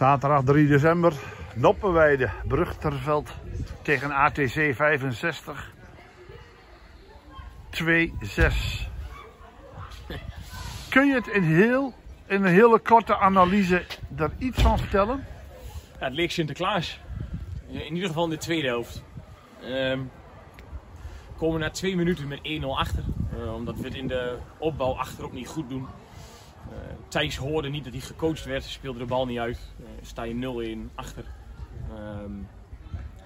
Zaterdag 3 december, Noppenweide, Brugterveld tegen ATC 65. 2-6. Kun je het in, heel, een hele korte analyse er iets van vertellen? Ja, het leek Sinterklaas. In ieder geval in de tweede helft. Ehm komen na twee minuten met 1-0 achter. Eh, omdat we het in de opbouw achterop niet goed doen. Uh, Thijs hoorde niet dat hij gecoacht werd, speelde de bal niet uit. Uh, sta je 0-1 achter. Ehm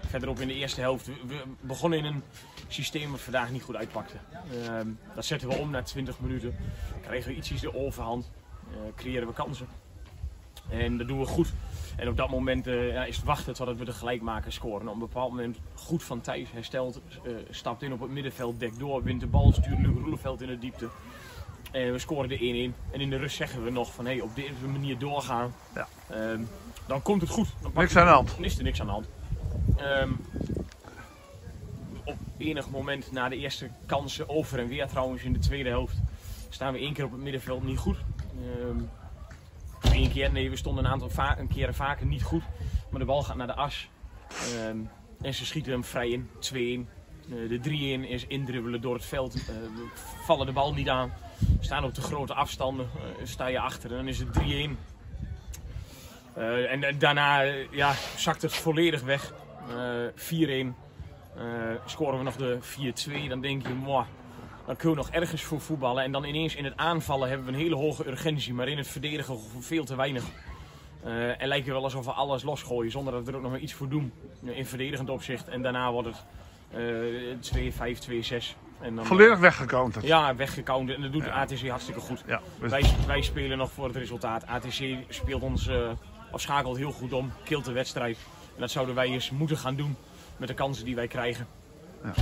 verderop in de eerste helft. We, begonnen in een systeem wat vandaag niet goed uitpakte. Ehm dat zetten we om na 20 minuten. Kregen we ietsjes de overhand. Uh, creëren we kansen. En dat doen we goed. En op dat moment uh, is het wachten totdat we de gelijkmaker scoren. op een bepaald moment goed van Thijs herstelt, uh, stapt in op het middenveld, dekt door, wint de bal, stuurt Luc Roeleveld in de diepte. En we scoren de 1-1. En in de rust zeggen we nog van hey, op deze manier doorgaan. Ja. Um, dan komt het goed. Dan niks aan de hand. Dan is er niks aan de hand. Um, op enig moment na de eerste kansen over en weer trouwens in de tweede helft staan we één keer op het middenveld niet goed. Um, Eén keer, nee, we stonden een aantal een keren vaker niet goed. Maar de bal gaat naar de as. Um, en ze schieten hem vrij in. 2-1. Uh, de 3-1 is indribbelen door het veld. Uh, we vallen de bal niet aan. We staan op de grote afstanden. Uh, sta je achter en dan is het 3-1. en daarna ja, zakt het volledig weg. 4-1. scoren we nog de 4-2. Dan denk je, mooi dan kun je nog ergens voor voetballen. En dan ineens in het aanvallen hebben we een hele hoge urgentie, maar in het verdedigen veel te weinig. Uh, en lijkt het wel alsof we alles losgooien zonder dat we er ook nog maar iets voor doen in verdedigend opzicht. En daarna wordt het uh, 2-5, 2-6. Volledig weggecounterd. Ja, weggecounterd. En dat doet ja. ATC hartstikke goed. Ja, dus... wij, wij, spelen nog voor het resultaat. ATC speelt ons, uh, of schakelt heel goed om, kilt de wedstrijd. En dat zouden wij eens moeten gaan doen met de kansen die wij krijgen. Ja.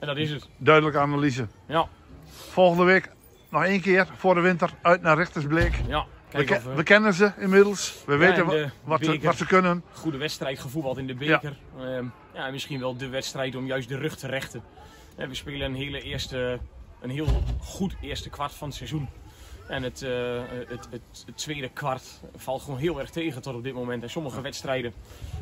En dat is het. Duidelijke analyse. Ja. Volgende week nog één keer voor de winter uit naar Richtersbleek. Ja. We, ke we, kennen ze inmiddels. We ja, weten wat, wat, ze, wat, ze, kunnen. Goede wedstrijd gevoetbald in de beker. Ja. Uh, ja, misschien wel de wedstrijd om juist de rug te rechten. We spelen een, hele eerste, een heel goed eerste kwart van het seizoen. En het, uh, het, het, het, tweede kwart valt gewoon heel erg tegen tot op dit moment. En sommige wedstrijden,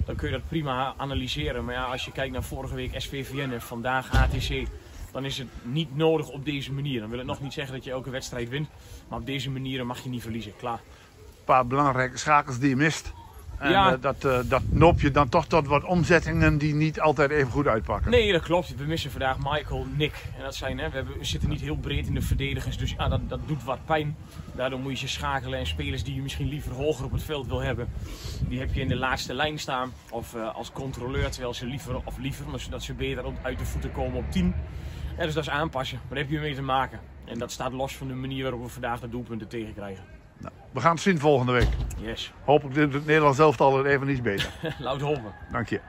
dan kun je dat prima analyseren. Maar ja, als je kijkt naar vorige week SVVN en vandaag ATC, dan is het niet nodig op deze manier. Dan wil het nog niet zeggen dat je elke wedstrijd wint. Maar op deze manier mag je niet verliezen, klaar. Een paar belangrijke schakels die je mist. En ja. uh, dat, uh, dat noop je dan toch tot wat omzettingen die niet altijd even goed uitpakken. Nee, dat klopt. We missen vandaag Michael, Nick. En dat zijn, hè, we, hebben, we zitten niet heel breed in de verdedigers, dus ja, dat, dat doet wat pijn. Daardoor moet je ze schakelen en spelers die je misschien liever hoger op het veld wil hebben, die heb je in de laatste lijn staan. Of uh, als controleur, terwijl ze liever, of liever, maar zodat ze beter uit de voeten komen op 10. Ja, dus dat is aanpassen. Maar daar heb je mee te maken. En dat staat los van de manier waarop we vandaag de doelpunten tegenkrijgen. Nou, we gaan het zien volgende week. Yes. Hopelijk doet het Nederlands zelf al even iets beter. Laat hopen. Dank je.